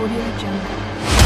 Audio Jungle.